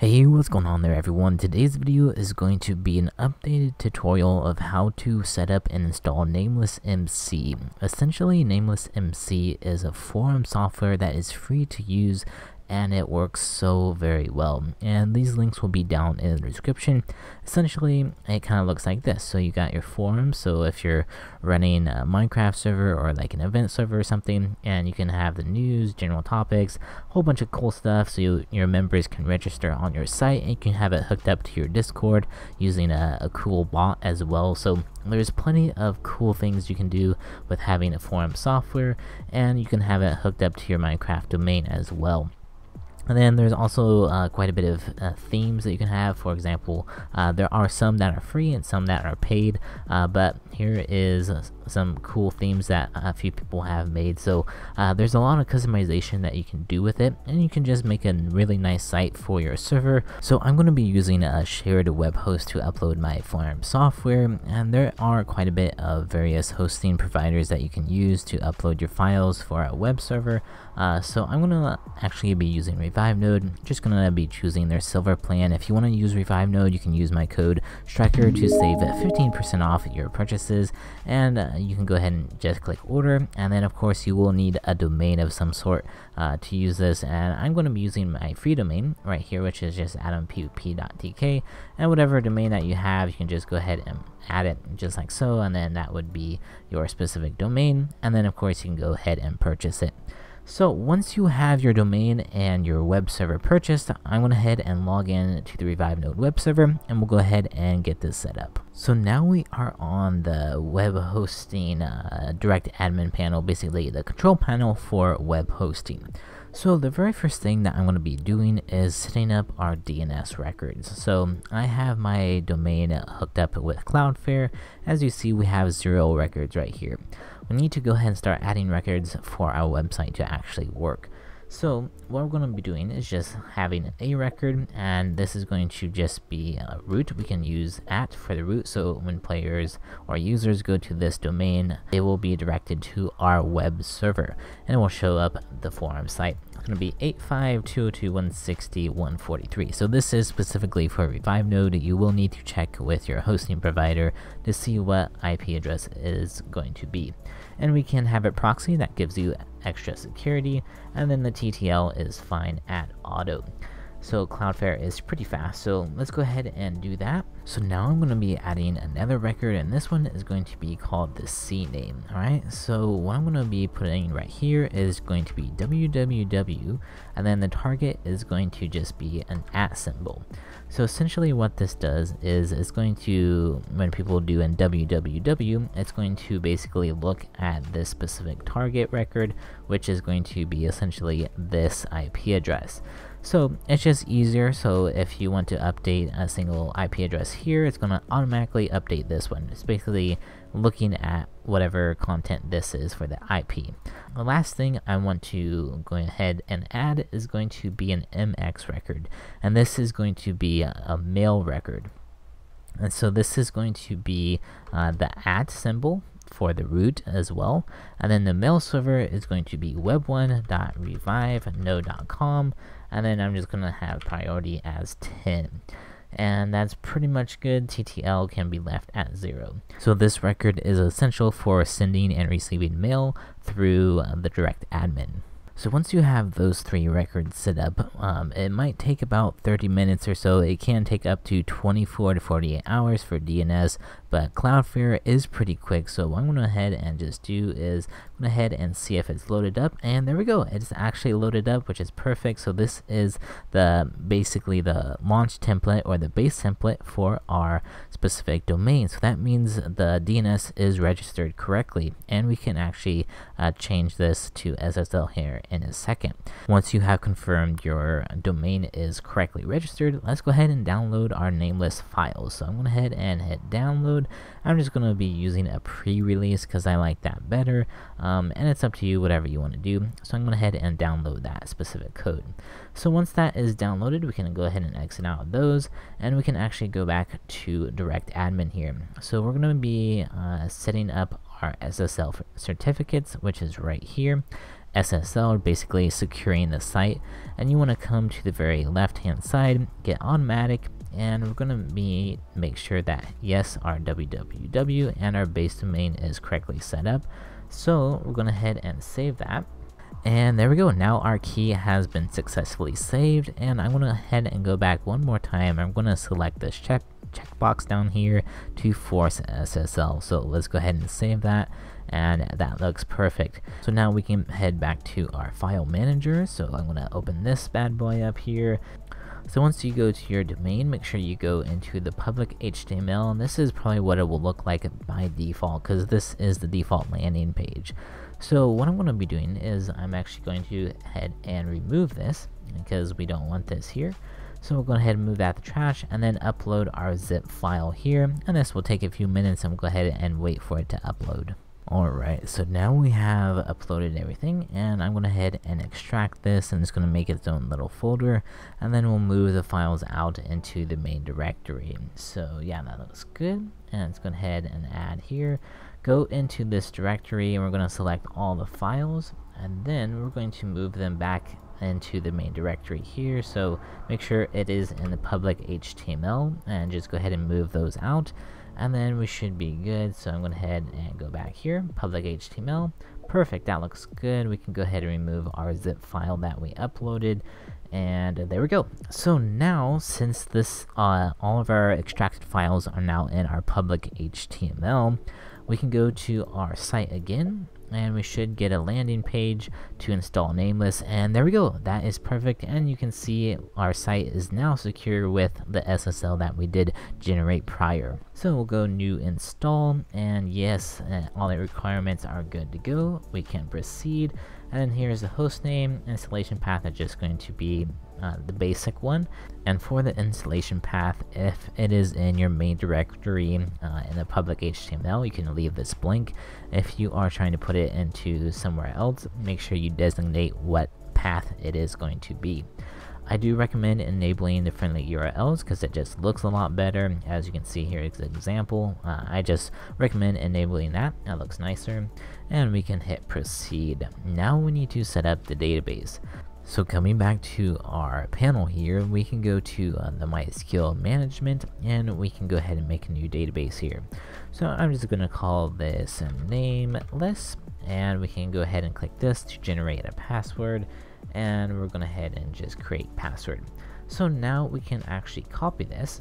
Hey, what's going on there everyone? Today's video is going to be an updated tutorial of how to set up and install Nameless MC. Essentially, Nameless MC is a forum software that is free to use and it works so very well. And these links will be down in the description. Essentially it kind of looks like this. So you got your forum so if you're running a minecraft server or like an event server or something and you can have the news general topics a whole bunch of cool stuff so you, your members can register on your site and you can have it hooked up to your discord using a, a cool bot as well. So there's plenty of cool things you can do with having a forum software and you can have it hooked up to your minecraft domain as well and then there's also uh, quite a bit of uh, themes that you can have. For example, uh, there are some that are free and some that are paid. Uh, but here is some cool themes that a few people have made. So uh, there's a lot of customization that you can do with it, and you can just make a really nice site for your server. So I'm going to be using a shared web host to upload my forum software, and there are quite a bit of various hosting providers that you can use to upload your files for a web server. Uh, so I'm going to actually be using Revive Node, just to be choosing their silver plan. If you want to use Revive Node, you can use my code Striker to save 15% off your purchases, and uh, you can go ahead and just click order. And then of course you will need a domain of some sort uh, to use this. And I'm going to be using my free domain right here which is just adampvp.tk and whatever domain that you have you can just go ahead and add it just like so and then that would be your specific domain. And then of course you can go ahead and purchase it so once you have your domain and your web server purchased, I'm going to head and log in to the Revive Node web server and we'll go ahead and get this set up. So now we are on the web hosting uh, direct admin panel, basically the control panel for web hosting. So the very first thing that I'm going to be doing is setting up our DNS records. So I have my domain hooked up with Cloudflare. As you see, we have zero records right here. We need to go ahead and start adding records for our website to actually work. So what we're going to be doing is just having a record and this is going to just be a root. We can use at for the root so when players or users go to this domain they will be directed to our web server and it will show up the forum site. It's going to be 852.22160.143. So this is specifically for Revive Node. You will need to check with your hosting provider to see what IP address is going to be. And we can have it proxy that gives you extra security, and then the TTL is fine at auto. So Cloudflare is pretty fast, so let's go ahead and do that. So now I'm going to be adding another record, and this one is going to be called the CNAME, alright? So what I'm going to be putting right here is going to be www, and then the target is going to just be an at symbol. So essentially what this does is it's going to, when people do in www, it's going to basically look at this specific target record, which is going to be essentially this IP address. So it's just easier, so if you want to update a single IP address here, it's going to automatically update this one. It's basically looking at whatever content this is for the IP. The last thing I want to go ahead and add is going to be an MX record, and this is going to be a, mail record. And so this is going to be uh, the at symbol for the root as well. And then the mail server is going to be web1.revivenode.com. And then I'm just to have priority as 10 and that's pretty much good. TTL can be left at zero. So this record is essential for sending and receiving mail through the direct admin. So once you have those three records set up, um, it might take about 30 minutes or so. It can take up to 24 to 48 hours for DNS, but Cloudflare is pretty quick. So what I'm going to go ahead and just do is go ahead and see if it's loaded up, and there we go. It's actually loaded up, which is perfect. So this is the basically the launch template or the base template for our specific domain. So that means the DNS is registered correctly, and we can actually uh, change this to SSL here in a second. Once you have confirmed your domain is correctly registered, let's go ahead and download our nameless files. So I'm going to head and hit download. I'm just going to be using a pre-release because I like that better. Um, and it's up to you, whatever you want to do. So I'm going to head and download that specific code. So once that is downloaded, we can go ahead and exit out of those, and we can actually go back to direct admin here. So we're going to be uh, setting up our SSL certificates, which is right here. SSL, basically securing the site. And you want to come to the very left hand side, get automatic, and we're going to be make sure that yes, our www and our base domain is correctly set up. So we're going to head and save that. And there we go, now our key has been successfully saved, and I'm going to head and go back one more time. I'm going to select this check checkbox down here to force SSL. So let's go ahead and save that and that looks perfect. So now we can head back to our file manager. So I'm gonna open this bad boy up here. So once you go to your domain, make sure you go into the public HTML, and this is probably what it will look like by default, because this is the default landing page. So what I'm going to be doing is I'm actually going to head and remove this, because we don't want this here. So we'll go ahead and move that to trash and then upload our zip file here. And this will take a few minutes and we'll go ahead and wait for it to upload. Alright, so now we have uploaded everything and I'm going to head and extract this and it's going to make its own little folder and then we'll move the files out into the main directory. So yeah, that looks good and let's go ahead and add here. Go into this directory and we're going to select all the files and then we're going to move them back into the main directory here so make sure it is in the public HTML and just go ahead and move those out and then we should be good so I'm going to head and go back here. Public HTML perfect that looks good. We can go ahead and remove our zip file that we uploaded. And there we go. So now since this uh, all of our extracted files are now in our public HTML we can go to our site again and we should get a landing page to install nameless. And there we go. That is perfect. And you can see our site is now secure with the SSL that we did generate prior. So we'll go new install. And yes uh, all the requirements are good to go. We can proceed. And here's the host name. Installation path is just going to be uh, the basic one. And for the installation path, if it is in your main directory uh, in the public HTML, you can leave this blank. If you are trying to put it into somewhere else, make sure you designate what path it is going to be. I do recommend enabling the friendly URLs because it just looks a lot better. As you can see here, as an example, uh, I just recommend enabling that. That looks nicer. And we can hit proceed. Now we need to set up the database. So coming back to our panel here, we can go to uh, the MySQL management and we can go ahead and make a new database here. So I'm just going to call this nameless and we can go ahead and click this to generate a password and we're going to head and just create password. So now we can actually copy this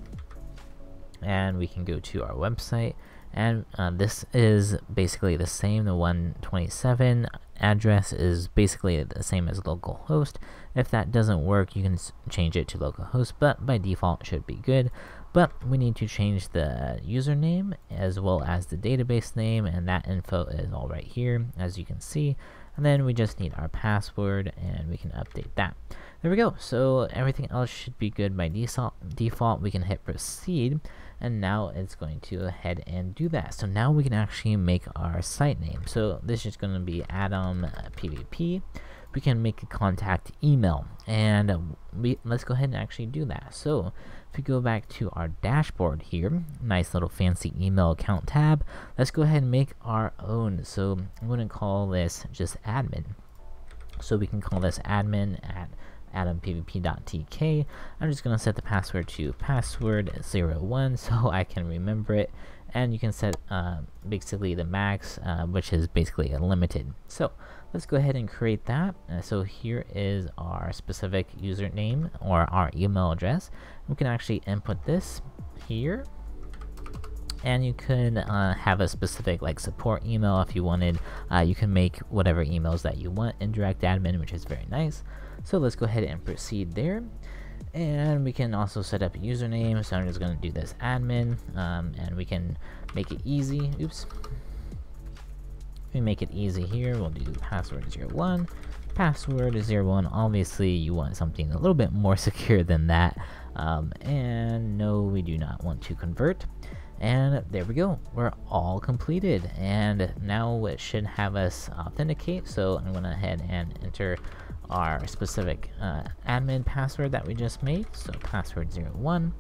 and we can go to our website and uh, this is basically the same the 127 address is basically the same as localhost if that doesn't work you can change it to localhost but by default should be good. But we need to change the username as well as the database name and that info is all right here as you can see. And then we just need our password and we can update that. There we go. So everything else should be good by default. Default we can hit proceed and now it's going to head and do that. So now we can actually make our site name. So this is going to be Adam PvP we can make a contact email and we let's go ahead and actually do that. So if we go back to our dashboard here nice little fancy email account tab let's go ahead and make our own. So I'm going to call this just admin. So we can call this admin at adampvp.tk. I'm just going to set the password to password01 so I can remember it. And you can set uh, basically the max, uh, which is basically a limited. So let's go ahead and create that. Uh, so here is our specific username or our email address. We can actually input this here and you could uh, have a specific like support email if you wanted. Uh, you can make whatever emails that you want in direct admin which is very nice. So let's go ahead and proceed there. And we can also set up a username so I'm just going to do this admin um, and we can make it easy. Oops. We make it easy here we'll do password 01 password 01 obviously you want something a little bit more secure than that. Um, and no we do not want to convert and there we go, we're all completed. And now it should have us authenticate. So I'm gonna head and enter our specific uh, admin password that we just made. So password 01.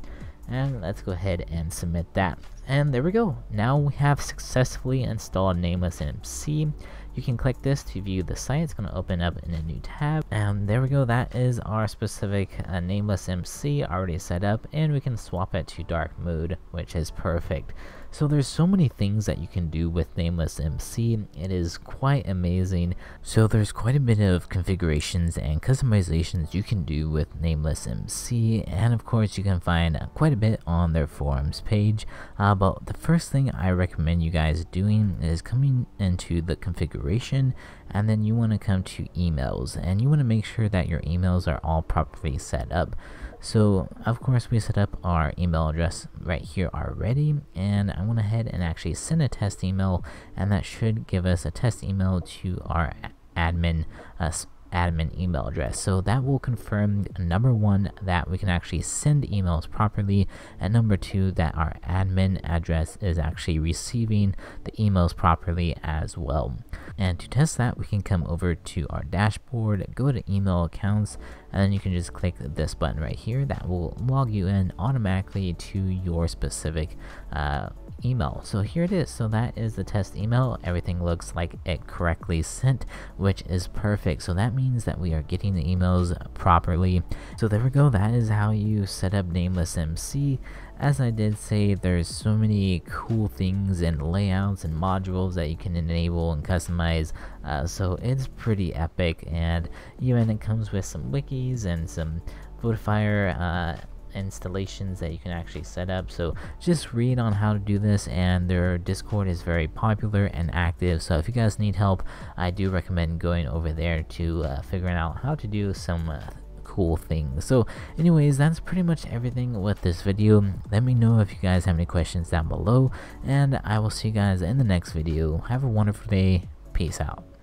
And let's go ahead and submit that. And there we go. Now we have successfully installed Nameless MC. You can click this to view the site. It's going to open up in a new tab. And there we go. That is our specific uh, Nameless MC already set up. And we can swap it to dark mode, which is perfect. So there's so many things that you can do with Nameless MC, it is quite amazing. So there's quite a bit of configurations and customizations you can do with Nameless MC, and of course you can find quite a bit on their forums page. Uh, but the first thing I recommend you guys doing is coming into the configuration, and then you want to come to emails, and you want to make sure that your emails are all properly set up. So of course we set up our email address right here already and I went ahead and actually sent a test email and that should give us a test email to our admin uh, admin email address. So that will confirm number one that we can actually send emails properly, and number two that our admin address is actually receiving the emails properly as well. And to test that, we can come over to our dashboard, go to email accounts, and then you can just click this button right here that will log you in automatically to your specific uh, email. So here it is. So that is the test email. Everything looks like it correctly sent, which is perfect. So that means that we are getting the emails properly. So there we go. That is how you set up Nameless MC. As I did say, there's so many cool things and layouts and modules that you can enable and customize. Uh, so it's pretty epic. And even it comes with some wikis and some Votifier uh, installations that you can actually set up. So just read on how to do this and their discord is very popular and active. So if you guys need help i do recommend going over there to uh, figuring out how to do some uh, cool things. So anyways that's pretty much everything with this video. Let me know if you guys have any questions down below and i will see you guys in the next video. Have a wonderful day. Peace out